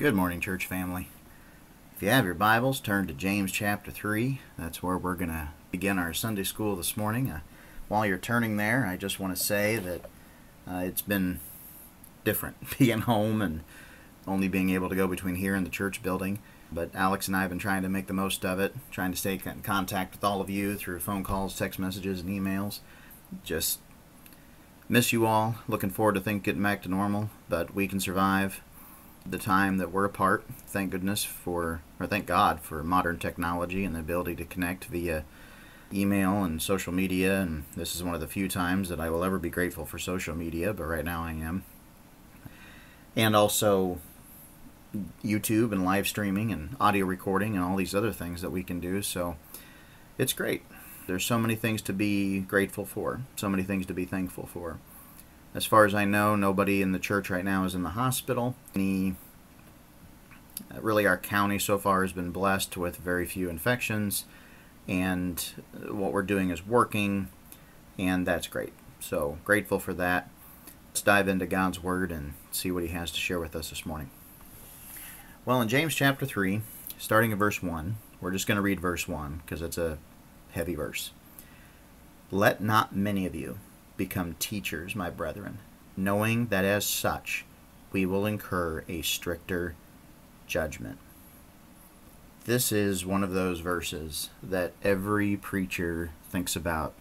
Good morning, church family. If you have your Bibles, turn to James chapter 3. That's where we're going to begin our Sunday school this morning. Uh, while you're turning there, I just want to say that uh, it's been different being home and only being able to go between here and the church building. But Alex and I have been trying to make the most of it, trying to stay in contact with all of you through phone calls, text messages, and emails. Just miss you all. Looking forward to things getting back to normal, but we can survive the time that we're apart. Thank goodness for, or thank God for modern technology and the ability to connect via email and social media. And this is one of the few times that I will ever be grateful for social media, but right now I am. And also YouTube and live streaming and audio recording and all these other things that we can do. So it's great. There's so many things to be grateful for, so many things to be thankful for. As far as I know, nobody in the church right now is in the hospital. Any, uh, really, our county so far has been blessed with very few infections, and what we're doing is working, and that's great. So, grateful for that. Let's dive into God's Word and see what He has to share with us this morning. Well, in James chapter 3, starting at verse 1, we're just going to read verse 1 because it's a heavy verse. Let not many of you become teachers, my brethren, knowing that as such we will incur a stricter judgment. This is one of those verses that every preacher thinks about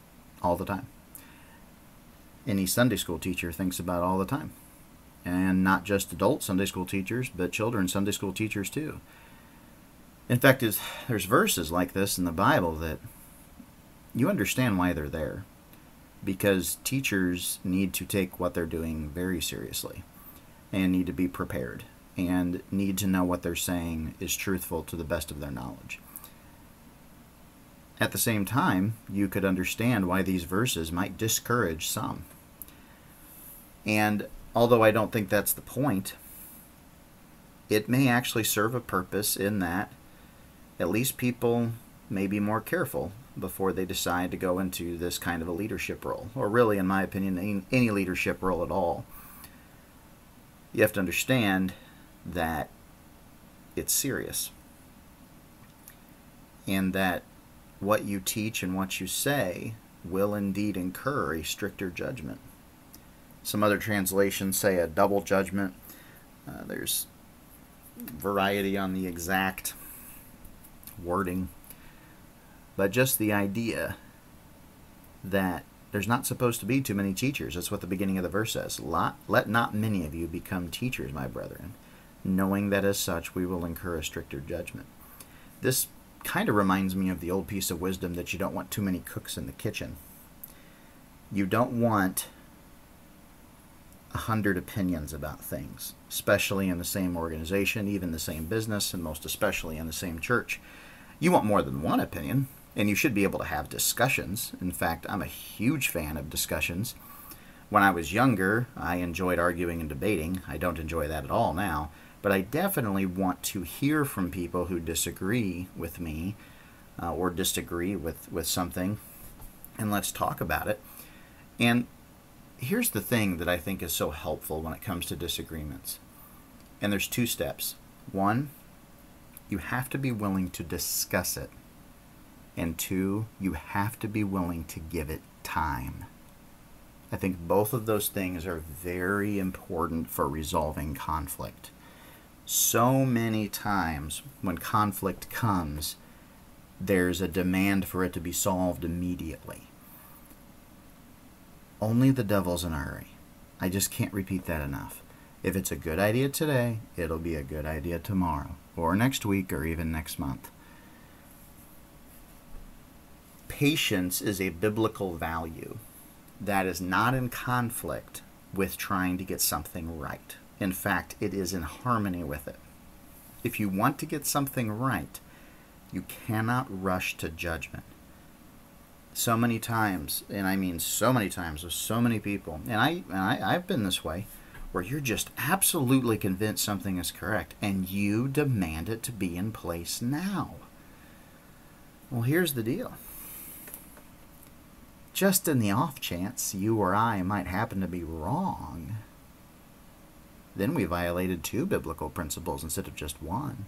all the time. Any Sunday school teacher thinks about all the time. And not just adult Sunday school teachers, but children Sunday school teachers too. In fact, there's verses like this in the Bible that you understand why they're there because teachers need to take what they're doing very seriously and need to be prepared and need to know what they're saying is truthful to the best of their knowledge. At the same time, you could understand why these verses might discourage some. And although I don't think that's the point, it may actually serve a purpose in that at least people may be more careful before they decide to go into this kind of a leadership role, or really, in my opinion, any leadership role at all. You have to understand that it's serious and that what you teach and what you say will indeed incur a stricter judgment. Some other translations say a double judgment. Uh, there's variety on the exact wording but just the idea that there's not supposed to be too many teachers. That's what the beginning of the verse says. Let not many of you become teachers, my brethren, knowing that as such we will incur a stricter judgment. This kind of reminds me of the old piece of wisdom that you don't want too many cooks in the kitchen. You don't want a hundred opinions about things, especially in the same organization, even the same business, and most especially in the same church. You want more than one opinion, and you should be able to have discussions. In fact, I'm a huge fan of discussions. When I was younger, I enjoyed arguing and debating. I don't enjoy that at all now, but I definitely want to hear from people who disagree with me uh, or disagree with, with something, and let's talk about it. And here's the thing that I think is so helpful when it comes to disagreements. And there's two steps. One, you have to be willing to discuss it and two, you have to be willing to give it time. I think both of those things are very important for resolving conflict. So many times when conflict comes, there's a demand for it to be solved immediately. Only the devil's in a hurry. I just can't repeat that enough. If it's a good idea today, it'll be a good idea tomorrow, or next week, or even next month patience is a biblical value that is not in conflict with trying to get something right. In fact, it is in harmony with it. If you want to get something right, you cannot rush to judgment. So many times, and I mean so many times with so many people, and I, and I I've been this way, where you're just absolutely convinced something is correct and you demand it to be in place now. Well, here's the deal just in the off chance you or I might happen to be wrong, then we violated two biblical principles instead of just one.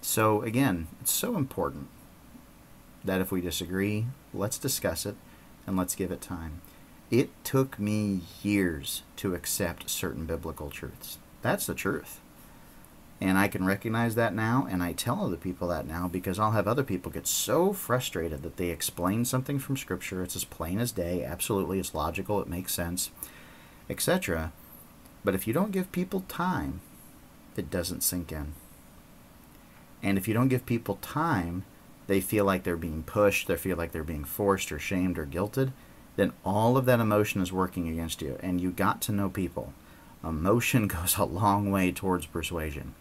So, again, it's so important that if we disagree, let's discuss it and let's give it time. It took me years to accept certain biblical truths. That's the truth. And I can recognize that now, and I tell other people that now because I'll have other people get so frustrated that they explain something from Scripture. It's as plain as day, absolutely, it's logical, it makes sense, etc. But if you don't give people time, it doesn't sink in. And if you don't give people time, they feel like they're being pushed, they feel like they're being forced or shamed or guilted, then all of that emotion is working against you. And you got to know people. Emotion goes a long way towards persuasion.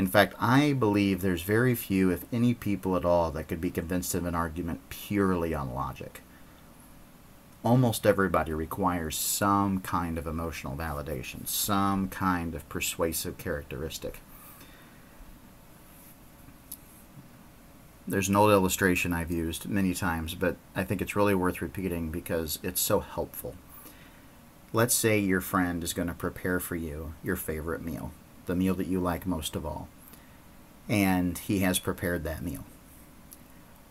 In fact, I believe there's very few, if any, people at all that could be convinced of an argument purely on logic. Almost everybody requires some kind of emotional validation, some kind of persuasive characteristic. There's an old illustration I've used many times, but I think it's really worth repeating because it's so helpful. Let's say your friend is going to prepare for you your favorite meal, the meal that you like most of all, and he has prepared that meal.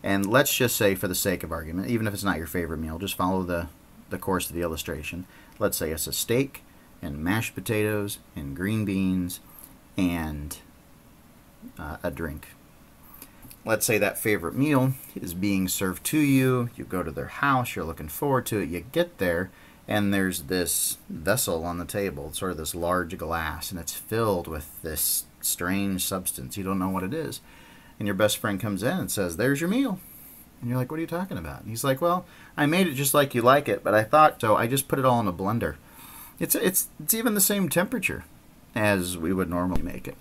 And let's just say, for the sake of argument, even if it's not your favorite meal, just follow the, the course of the illustration. Let's say it's a steak and mashed potatoes and green beans and uh, a drink let's say that favorite meal is being served to you. You go to their house, you're looking forward to it. You get there, and there's this vessel on the table, sort of this large glass, and it's filled with this strange substance. You don't know what it is. And your best friend comes in and says, There's your meal. And you're like, What are you talking about? And he's like, Well, I made it just like you like it, but I thought so. I just put it all in a blender. It's, it's, it's even the same temperature as we would normally make it.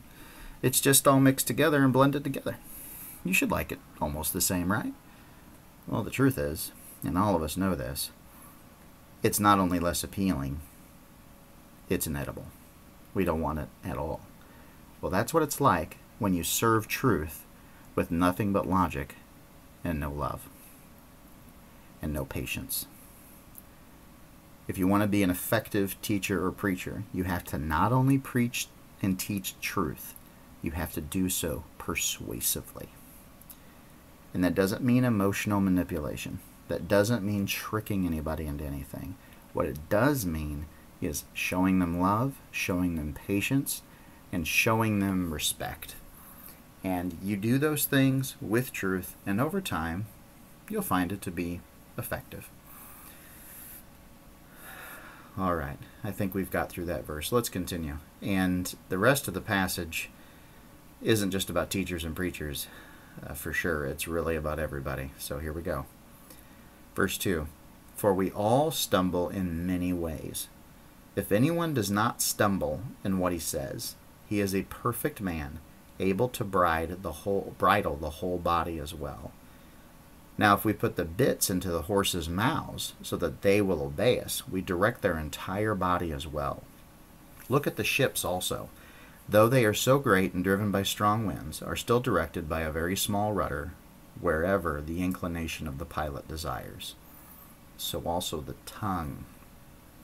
It's just all mixed together and blended together. You should like it almost the same, right? Well, the truth is, and all of us know this, it's not only less appealing, it's inedible. We don't want it at all. Well, that's what it's like when you serve truth with nothing but logic and no love and no patience. If you want to be an effective teacher or preacher, you have to not only preach and teach truth, you have to do so persuasively. And that doesn't mean emotional manipulation. That doesn't mean tricking anybody into anything. What it does mean is showing them love, showing them patience, and showing them respect. And you do those things with truth, and over time, you'll find it to be effective. All right, I think we've got through that verse. Let's continue. And the rest of the passage isn't just about teachers and preachers uh, for sure. It's really about everybody. So here we go. Verse 2 For we all stumble in many ways. If anyone does not stumble in what he says, he is a perfect man, able to bride the whole, bridle the whole body as well. Now, if we put the bits into the horses' mouths so that they will obey us, we direct their entire body as well. Look at the ships also though they are so great and driven by strong winds, are still directed by a very small rudder wherever the inclination of the pilot desires. So also the tongue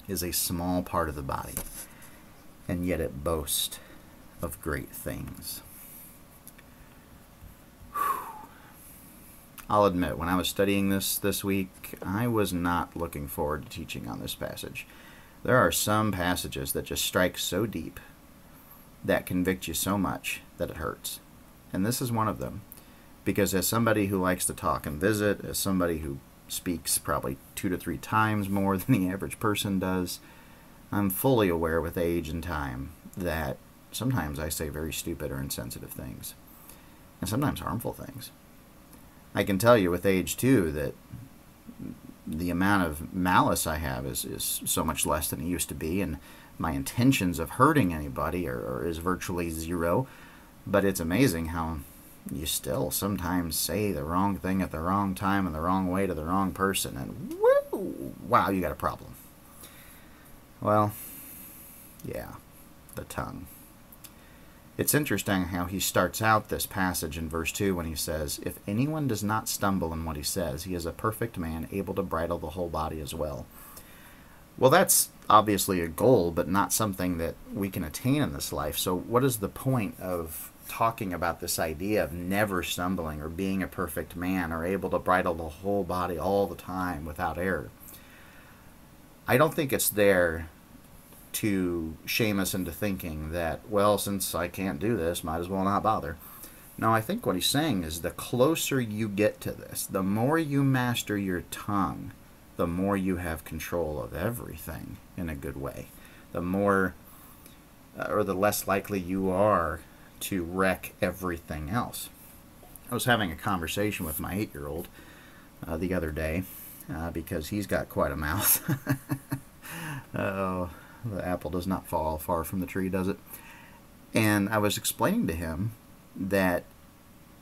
is a small part of the body, and yet it boasts of great things. I'll admit, when I was studying this this week, I was not looking forward to teaching on this passage. There are some passages that just strike so deep that convict you so much that it hurts. And this is one of them. Because as somebody who likes to talk and visit, as somebody who speaks probably two to three times more than the average person does, I'm fully aware with age and time that sometimes I say very stupid or insensitive things, and sometimes harmful things. I can tell you with age too that the amount of malice I have is, is so much less than it used to be, and my intentions of hurting anybody are, are, is virtually zero. But it's amazing how you still sometimes say the wrong thing at the wrong time and the wrong way to the wrong person, and woo, wow, you got a problem. Well, yeah, the tongue. It's interesting how he starts out this passage in verse 2 when he says, If anyone does not stumble in what he says, he is a perfect man, able to bridle the whole body as well. Well, that's obviously a goal, but not something that we can attain in this life. So, what is the point of talking about this idea of never stumbling or being a perfect man or able to bridle the whole body all the time without error? I don't think it's there to shame us into thinking that, well, since I can't do this, might as well not bother. No, I think what he's saying is the closer you get to this, the more you master your tongue, the more you have control of everything in a good way. The more uh, or the less likely you are to wreck everything else. I was having a conversation with my eight year old uh, the other day uh, because he's got quite a mouth. oh, the apple does not fall far from the tree, does it? And I was explaining to him that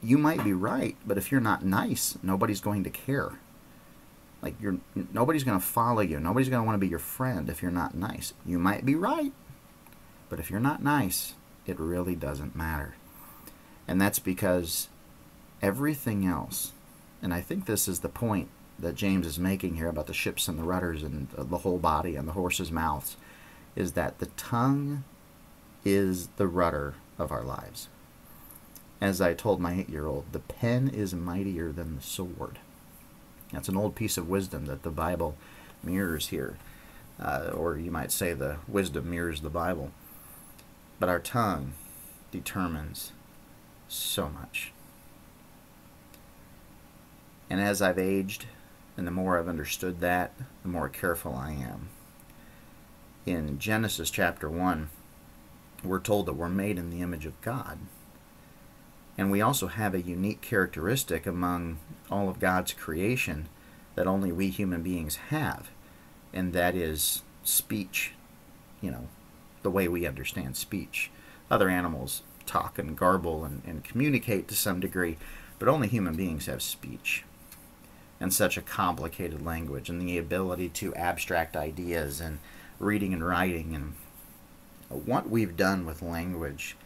you might be right, but if you're not nice, nobody's going to care. Like you're nobody's going to follow you. Nobody's going to want to be your friend if you're not nice. You might be right, but if you're not nice, it really doesn't matter. And that's because everything else, and I think this is the point that James is making here about the ships and the rudders and the whole body and the horses' mouths, is that the tongue is the rudder of our lives. As I told my eight year old, the pen is mightier than the sword. That's an old piece of wisdom that the Bible mirrors here. Uh, or you might say the wisdom mirrors the Bible. But our tongue determines so much. And as I've aged, and the more I've understood that, the more careful I am. In Genesis chapter 1, we're told that we're made in the image of God. And we also have a unique characteristic among all of God's creation that only we human beings have, and that is speech, you know, the way we understand speech. Other animals talk and garble and, and communicate to some degree, but only human beings have speech and such a complicated language and the ability to abstract ideas and reading and writing and what we've done with language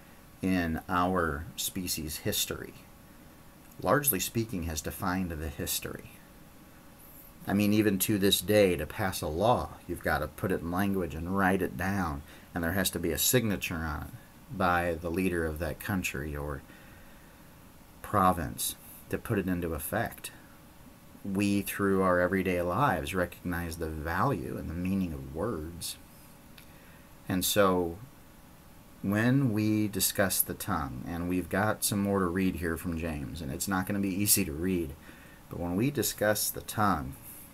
in our species history, largely speaking, has defined the history. I mean, even to this day, to pass a law, you've got to put it in language and write it down, and there has to be a signature on it by the leader of that country or province to put it into effect. We, through our everyday lives, recognize the value and the meaning of words. And so, when we discuss the tongue, and we've got some more to read here from James, and it's not going to be easy to read, but when we discuss the tongue,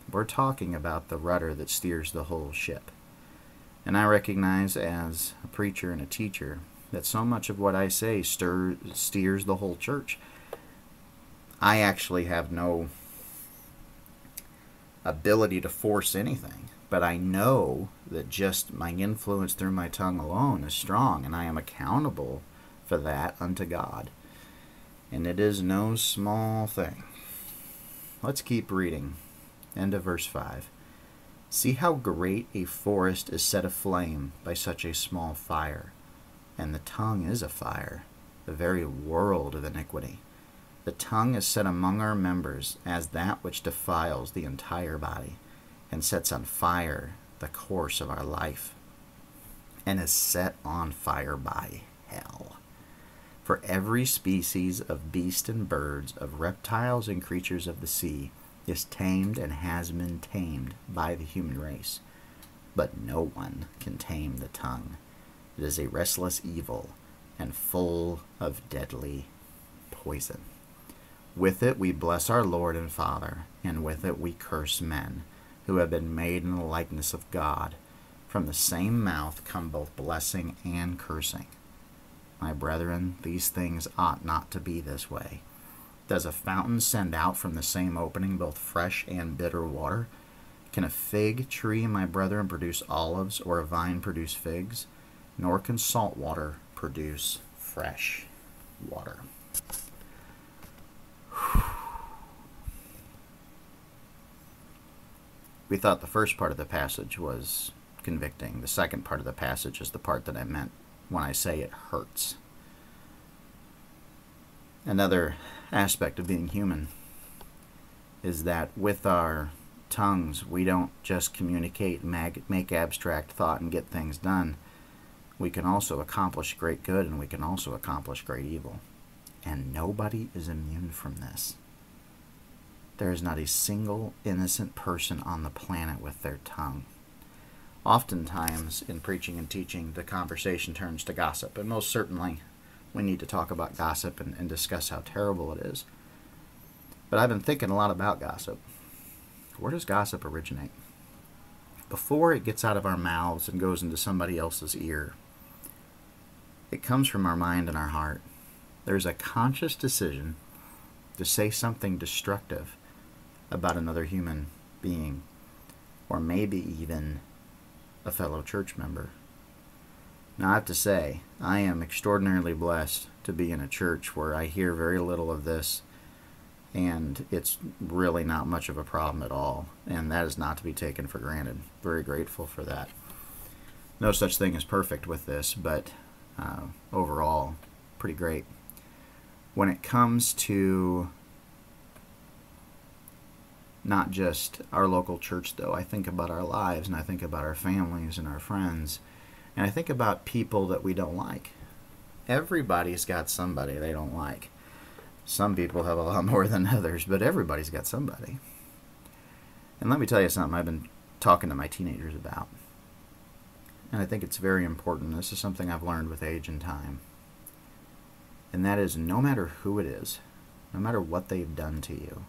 we're talking about the rudder that steers the whole ship. And I recognize as a preacher and a teacher that so much of what I say stir, steers the whole church. I actually have no ability to force anything but I know that just my influence through my tongue alone is strong, and I am accountable for that unto God. And it is no small thing. Let's keep reading. End of verse 5. See how great a forest is set aflame by such a small fire. And the tongue is a fire, the very world of iniquity. The tongue is set among our members as that which defiles the entire body and sets on fire the course of our life and is set on fire by hell. For every species of beast and birds, of reptiles and creatures of the sea, is tamed and has been tamed by the human race. But no one can tame the tongue. It is a restless evil and full of deadly poison. With it we bless our Lord and Father, and with it we curse men who have been made in the likeness of God. From the same mouth come both blessing and cursing. My brethren, these things ought not to be this way. Does a fountain send out from the same opening both fresh and bitter water? Can a fig tree, my brethren, produce olives, or a vine produce figs? Nor can salt water produce fresh water. we thought the first part of the passage was convicting. The second part of the passage is the part that I meant when I say it hurts. Another aspect of being human is that with our tongues, we don't just communicate, mag- make abstract thought, and get things done. We can also accomplish great good and we can also accomplish great evil. And nobody is immune from this. There is not a single innocent person on the planet with their tongue. Oftentimes, in preaching and teaching, the conversation turns to gossip, and most certainly we need to talk about gossip and, and discuss how terrible it is. But I've been thinking a lot about gossip. Where does gossip originate? Before it gets out of our mouths and goes into somebody else's ear, it comes from our mind and our heart. There's a conscious decision to say something destructive about another human being, or maybe even a fellow church member. Now, I have to say, I am extraordinarily blessed to be in a church where I hear very little of this, and it's really not much of a problem at all, and that is not to be taken for granted. Very grateful for that. No such thing as perfect with this, but uh, overall, pretty great. When it comes to not just our local church, though, I think about our lives and I think about our families and our friends, and I think about people that we don't like. Everybody's got somebody they don't like. Some people have a lot more than others, but everybody's got somebody. And let me tell you something I've been talking to my teenagers about. And I think it's very important. This is something I've learned with age and time. And that is no matter who it is, no matter what they've done to you,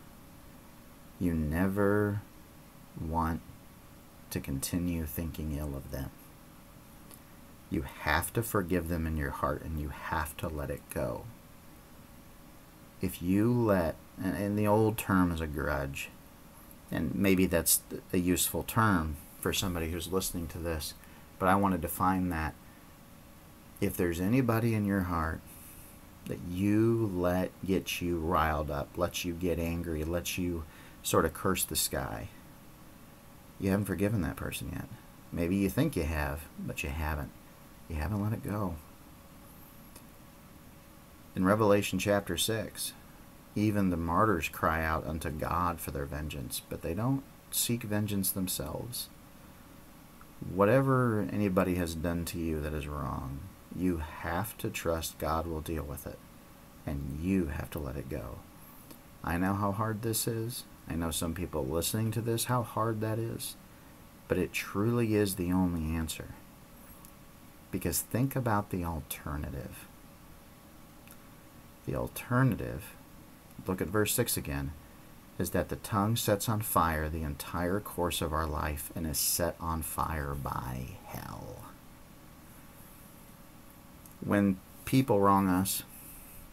you never want to continue thinking ill of them. You have to forgive them in your heart and you have to let it go. If you let, and the old term is a grudge, and maybe that's a useful term for somebody who's listening to this, but I want to define that. If there's anybody in your heart that you let get you riled up, lets you get angry, lets you sort of curse the sky, you haven't forgiven that person yet. Maybe you think you have, but you haven't. You haven't let it go. In Revelation chapter 6, even the martyrs cry out unto God for their vengeance, but they don't seek vengeance themselves whatever anybody has done to you that is wrong, you have to trust God will deal with it. And you have to let it go. I know how hard this is. I know some people listening to this how hard that is. But it truly is the only answer. Because think about the alternative. The alternative, look at verse 6 again is that the tongue sets on fire the entire course of our life and is set on fire by hell. When people wrong us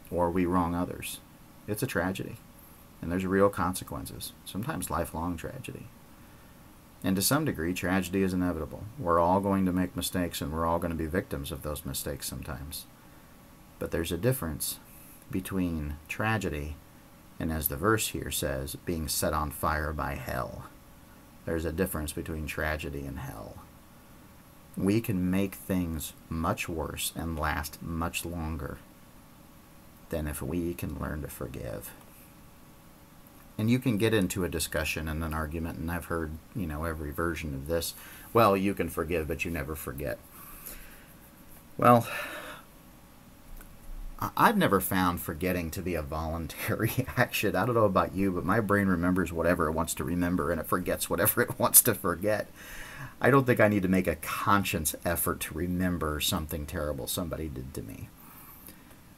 or we wrong others, it's a tragedy. And there's real consequences, sometimes lifelong tragedy. And to some degree, tragedy is inevitable. We're all going to make mistakes and we're all going to be victims of those mistakes sometimes. But there's a difference between tragedy and as the verse here says, being set on fire by hell. There's a difference between tragedy and hell. We can make things much worse and last much longer than if we can learn to forgive. And you can get into a discussion and an argument, and I've heard, you know, every version of this. Well, you can forgive, but you never forget. Well, I've never found forgetting to be a voluntary action. I don't know about you, but my brain remembers whatever it wants to remember and it forgets whatever it wants to forget. I don't think I need to make a conscious effort to remember something terrible somebody did to me.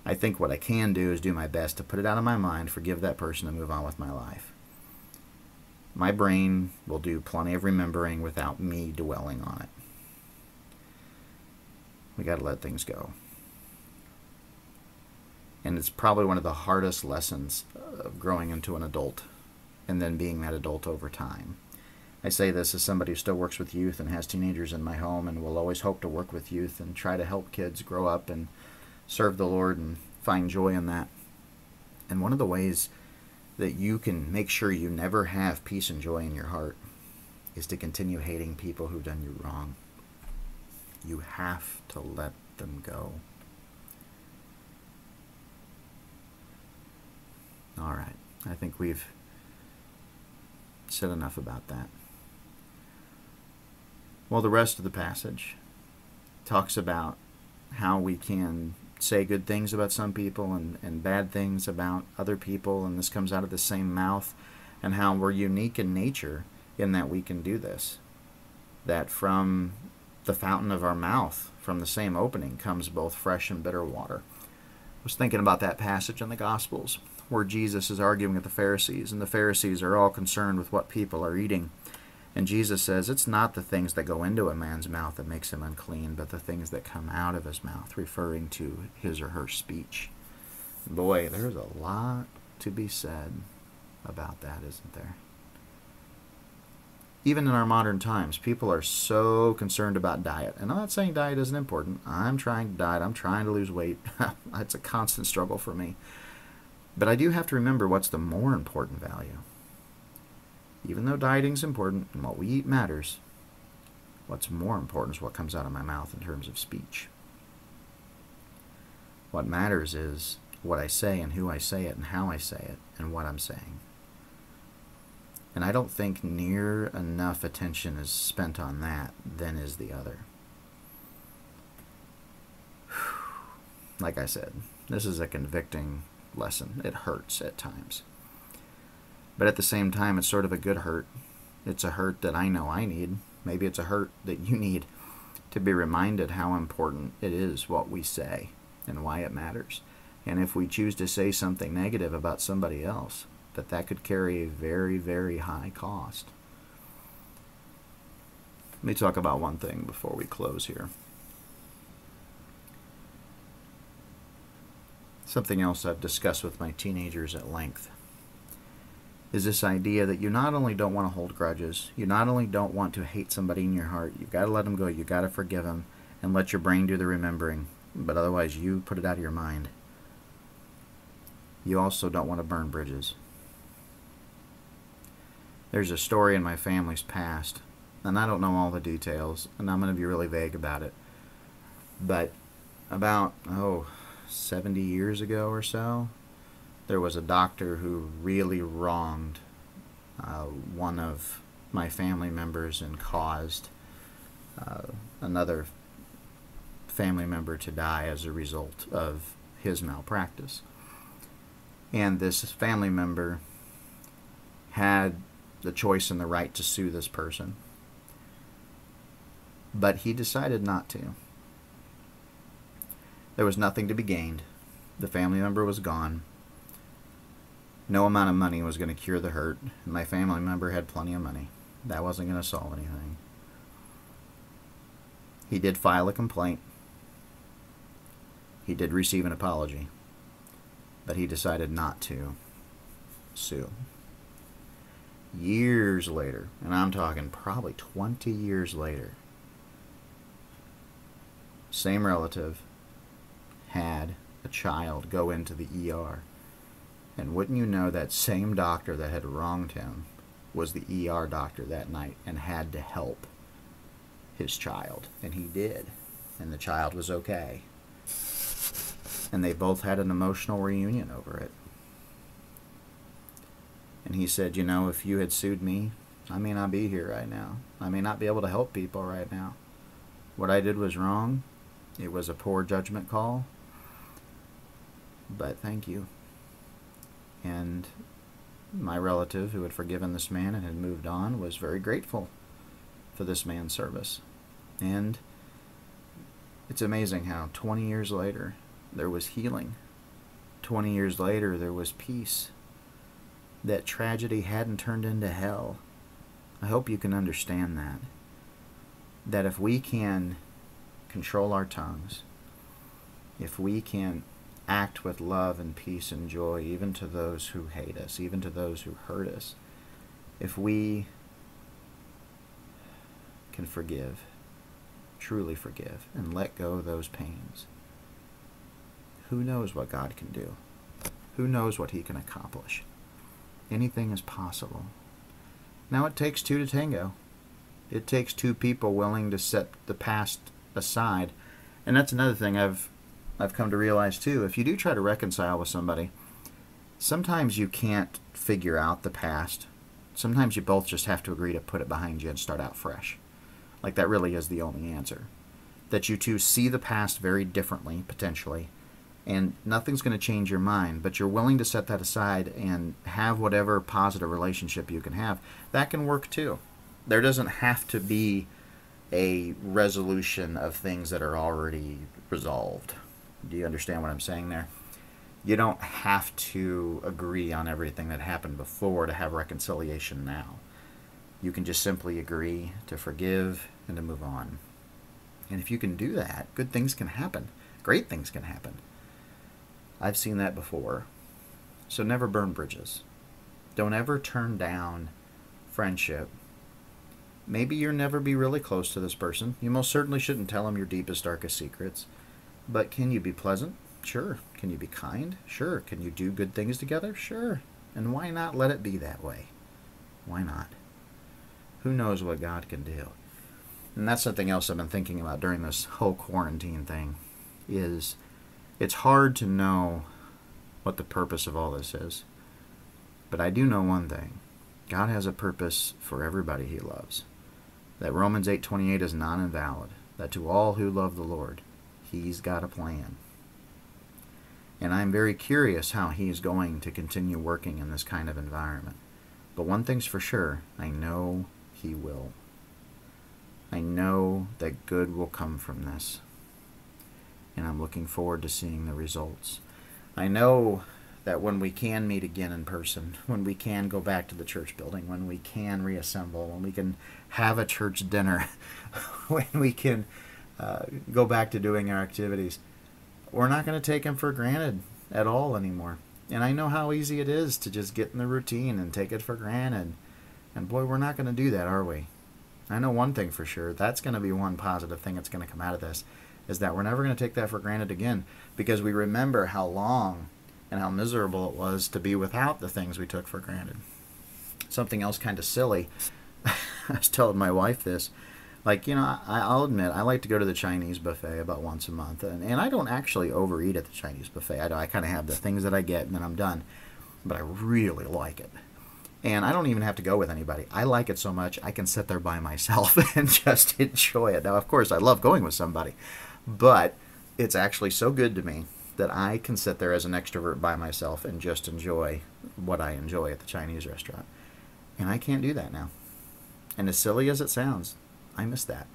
I think what I can do is do my best to put it out of my mind, forgive that person, and move on with my life. My brain will do plenty of remembering without me dwelling on it. We got to let things go and it's probably one of the hardest lessons of growing into an adult and then being that adult over time. I say this as somebody who still works with youth and has teenagers in my home and will always hope to work with youth and try to help kids grow up and serve the Lord and find joy in that. And one of the ways that you can make sure you never have peace and joy in your heart is to continue hating people who've done you wrong. You have to let them go. All right. I think we've said enough about that. Well, the rest of the passage talks about how we can say good things about some people and, and bad things about other people, and this comes out of the same mouth, and how we're unique in nature in that we can do this. That from the fountain of our mouth, from the same opening, comes both fresh and bitter water. I was thinking about that passage in the Gospels where Jesus is arguing with the Pharisees, and the Pharisees are all concerned with what people are eating. And Jesus says, It's not the things that go into a man's mouth that makes him unclean, but the things that come out of his mouth, referring to his or her speech. Boy, there's a lot to be said about that, isn't there? Even in our modern times, people are so concerned about diet. And I'm not saying diet isn't important. I'm trying to diet. I'm trying to lose weight. it's a constant struggle for me. But I do have to remember what's the more important value. Even though dieting's important and what we eat matters, what's more important is what comes out of my mouth in terms of speech. What matters is what I say and who I say it and how I say it and what I'm saying. And I don't think near enough attention is spent on that than is the other. Like I said, this is a convicting lesson. It hurts at times. But at the same time, it's sort of a good hurt. It's a hurt that I know I need. Maybe it's a hurt that you need to be reminded how important it is what we say and why it matters. And if we choose to say something negative about somebody else, that that could carry a very, very high cost. Let me talk about one thing before we close here. Something else I've discussed with my teenagers at length is this idea that you not only don't want to hold grudges, you not only don't want to hate somebody in your heart, you've got to let them go, you've got to forgive them, and let your brain do the remembering, but otherwise you put it out of your mind. You also don't want to burn bridges. There's a story in my family's past, and I don't know all the details, and I'm going to be really vague about it. But about, oh, 70 years ago or so, there was a doctor who really wronged uh, one of my family members and caused uh, another family member to die as a result of his malpractice. And this family member had the choice and the right to sue this person. But he decided not to. There was nothing to be gained. The family member was gone. No amount of money was going to cure the hurt, and my family member had plenty of money. That wasn't going to solve anything. He did file a complaint. He did receive an apology, but he decided not to sue years later, and I'm talking probably 20 years later, same relative had a child go into the ER. And wouldn't you know that same doctor that had wronged him was the ER doctor that night and had to help his child. And he did. And the child was okay. And they both had an emotional reunion over it. And he said, You know, if you had sued me, I may not be here right now. I may not be able to help people right now. What I did was wrong. It was a poor judgment call. But thank you. And my relative, who had forgiven this man and had moved on, was very grateful for this man's service. And it's amazing how 20 years later there was healing. 20 years later there was peace that tragedy hadn't turned into hell. I hope you can understand that. That if we can control our tongues, if we can act with love and peace and joy, even to those who hate us, even to those who hurt us, if we can forgive, truly forgive, and let go those pains, who knows what God can do? Who knows what He can accomplish? anything is possible. Now it takes two to tango. It takes two people willing to set the past aside. And that's another thing I've I've come to realize too. If you do try to reconcile with somebody, sometimes you can't figure out the past sometimes you both just have to agree to put it behind you and start out fresh. Like that really is the only answer. That you two see the past very differently, potentially, and nothing's going to change your mind, but you're willing to set that aside and have whatever positive relationship you can have. That can work too. There doesn't have to be a resolution of things that are already resolved. Do you understand what I'm saying there? You don't have to agree on everything that happened before to have reconciliation now. You can just simply agree to forgive and to move on. And if you can do that, good things can happen. Great things can happen. I've seen that before. So never burn bridges. Don't ever turn down friendship. Maybe you'll never be really close to this person. You most certainly shouldn't tell them your deepest, darkest secrets. But can you be pleasant? Sure. Can you be kind? Sure. Can you do good things together? Sure. And why not let it be that way? Why not? Who knows what God can do? And that's something else I've been thinking about during this whole quarantine thing is it's hard to know what the purpose of all this is. But I do know one thing. God has a purpose for everybody he loves. That Romans 8:28 is not invalid. That to all who love the Lord, he's got a plan. And I'm very curious how he is going to continue working in this kind of environment. But one thing's for sure, I know he will. I know that good will come from this. And I'm looking forward to seeing the results. I know that when we can meet again in person, when we can go back to the church building, when we can reassemble, when we can have a church dinner, when we can uh, go back to doing our activities, we're not going to take them for granted at all anymore. And I know how easy it is to just get in the routine and take it for granted. And boy, we're not going to do that, are we? I know one thing for sure. That's going to be one positive thing that's going to come out of this is that we're never going to take that for granted again because we remember how long and how miserable it was to be without the things we took for granted. Something else kind of silly. I was telling my wife this. Like, you know, I, I'll admit, I like to go to the Chinese buffet about once a month. And, and I don't actually overeat at the Chinese buffet. I, I kind of have the things that I get and then I'm done. But I really like it. And I don't even have to go with anybody. I like it so much, I can sit there by myself and just enjoy it. Now, of course, I love going with somebody. But it's actually so good to me that I can sit there as an extrovert by myself and just enjoy what I enjoy at the Chinese restaurant. And I can't do that now. And as silly as it sounds, I miss that.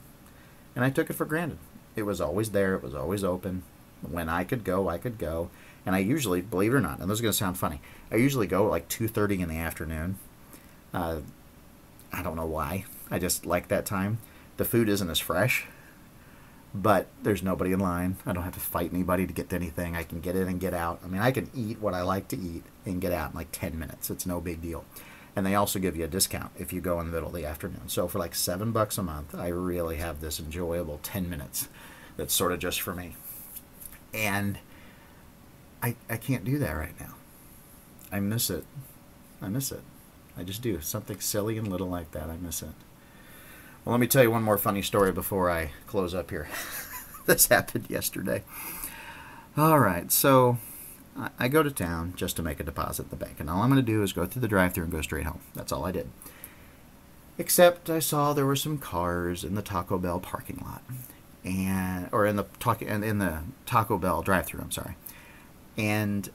And I took it for granted. It was always there, it was always open. When I could go, I could go. And I usually, believe it or not, and this is going to sound funny, I usually go like 2.30 in the afternoon. Uh, I don't know why. I just like that time. The food isn't as fresh but there's nobody in line. I don't have to fight anybody to get to anything. I can get in and get out. I mean, I can eat what I like to eat and get out in like 10 minutes. It's no big deal. And they also give you a discount if you go in the middle of the afternoon. So for like seven bucks a month, I really have this enjoyable 10 minutes that's sort of just for me. And I, I can't do that right now. I miss it. I miss it. I just do. Something silly and little like that. I miss it. Well, let me tell you one more funny story before I close up here. this happened yesterday. All right, so I go to town just to make a deposit at the bank, and all I'm going to do is go through the drive-through and go straight home. That's all I did. Except I saw there were some cars in the Taco Bell parking lot, and or in the in the Taco Bell drive-through. I'm sorry, and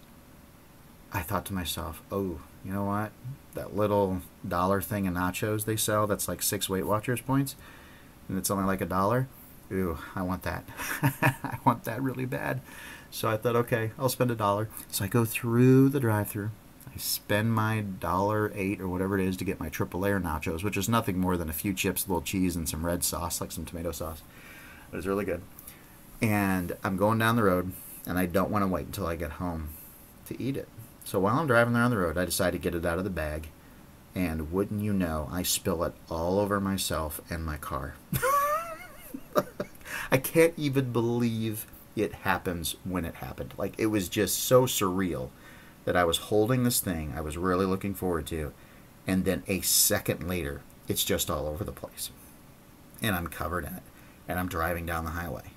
I thought to myself, "Oh, you know what? that little dollar thing of nachos they sell that's like six Weight Watchers points, and it's only like a dollar. Ooh, I want that. I want that really bad. So I thought, okay, I'll spend a dollar. So I go through the drive-through. I spend my dollar eight or whatever it is to get my triple layer nachos, which is nothing more than a few chips, a little cheese, and some red sauce, like some tomato sauce. But it's really good. And I'm going down the road, and I don't want to wait until I get home to eat it. So while I'm driving down the road, I decide to get it out of the bag. And wouldn't you know, I spill it all over myself and my car. I can't even believe it happens when it happened. Like, it was just so surreal that I was holding this thing I was really looking forward to. And then a second later, it's just all over the place. And I'm covered in it. And I'm driving down the highway.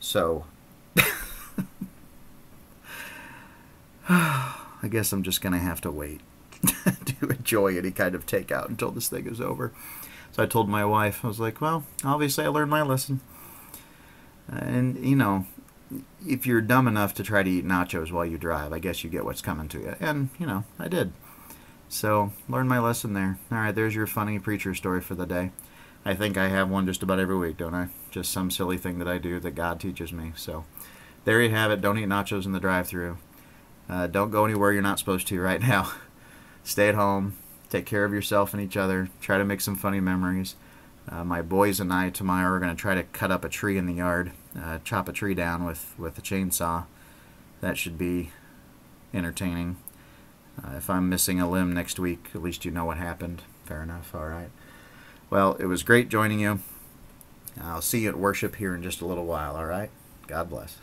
So. I guess I'm just going to have to wait. To enjoy any kind of takeout until this thing is over. So I told my wife, I was like, well, obviously I learned my lesson. And, you know, if you're dumb enough to try to eat nachos while you drive, I guess you get what's coming to you. And, you know, I did. So, learned my lesson there. All right, there's your funny preacher story for the day. I think I have one just about every week, don't I? Just some silly thing that I do that God teaches me. So, there you have it. Don't eat nachos in the drive through. Uh, don't go anywhere you're not supposed to right now. Stay at home. Take care of yourself and each other. Try to make some funny memories. Uh, my boys and I tomorrow are going to try to cut up a tree in the yard, uh, chop a tree down with, with a chainsaw. That should be entertaining. Uh, if I'm missing a limb next week, at least you know what happened. Fair enough. All right. Well, it was great joining you. I'll see you at worship here in just a little while. All right. God bless.